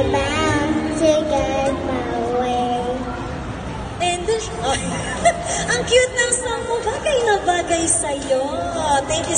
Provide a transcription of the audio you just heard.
I'm bound to get my way. And the... Ang cute ng song mo. Bagay na bagay sa'yo. Thank you